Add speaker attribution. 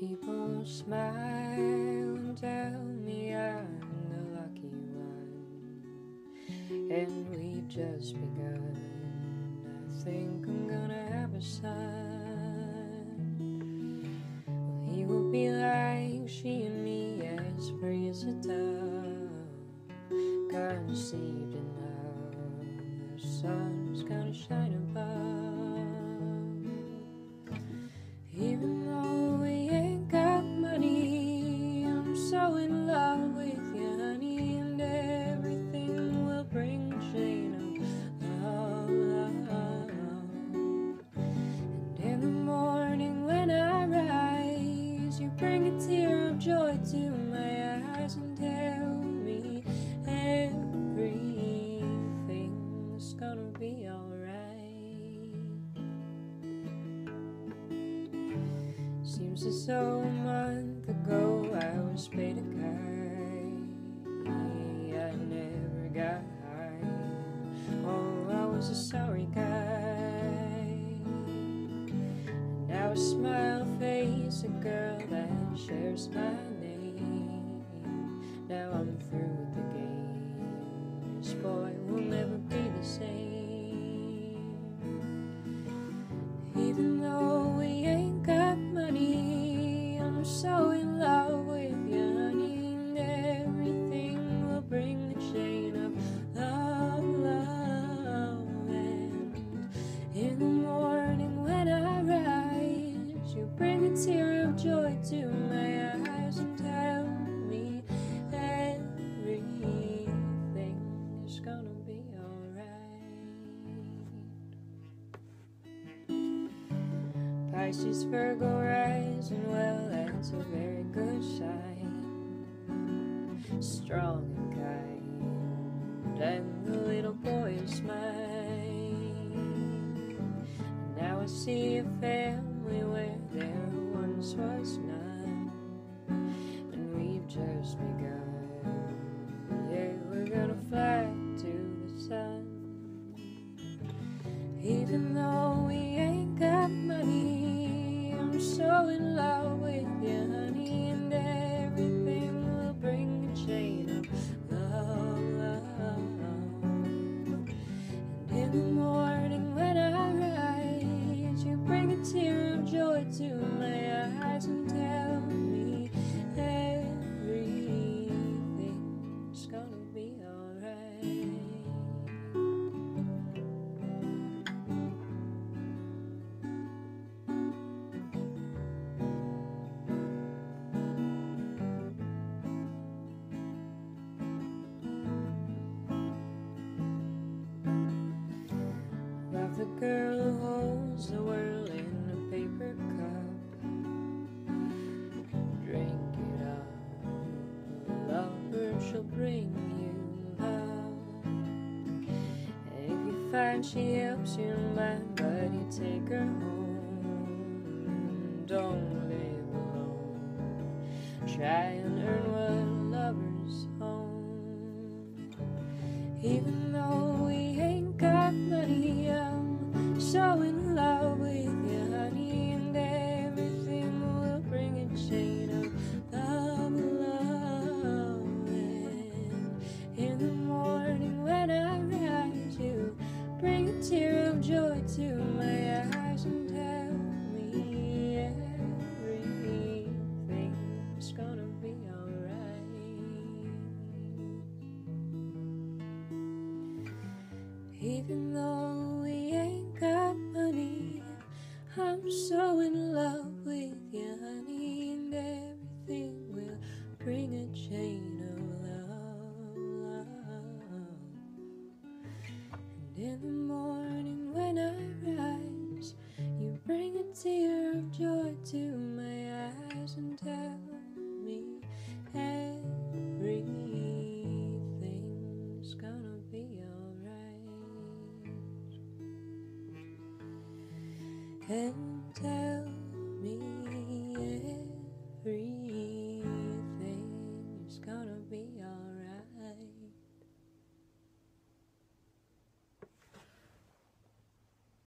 Speaker 1: People smile and tell me I'm the lucky one, and we've just begun. I think I'm gonna have a son. Well, he will be like she and me, as free as a dove, conceived in love. The sun's gonna shine above. Seems as though a month ago I was paid a guy. I never got high. Oh, I was a sorry guy. Now a smile face, a girl that shares my name. Now I'm through with the game. This boy will never be the same. Even though of joy to my eyes and tell me everything is gonna be alright. Pisces, Virgo rising, well, that's a very good sign. Strong and kind, and the little boy is mine. Now I see a family Even though we ain't got money, I'm so in love with you, honey, and everything will bring a chain of love, love. And in the morning when I rise, you bring a tear of joy to my eyes find she helps you mind, but you take her home. Don't live alone. Try and earn what lovers own. Even though we ain't got money, I'm so in love with Even though we ain't got money, I'm so in love with you, honey, and everything will bring a chain of love, love. And in the morning when I rise, you bring a tear of joy to my eyes and tell And tell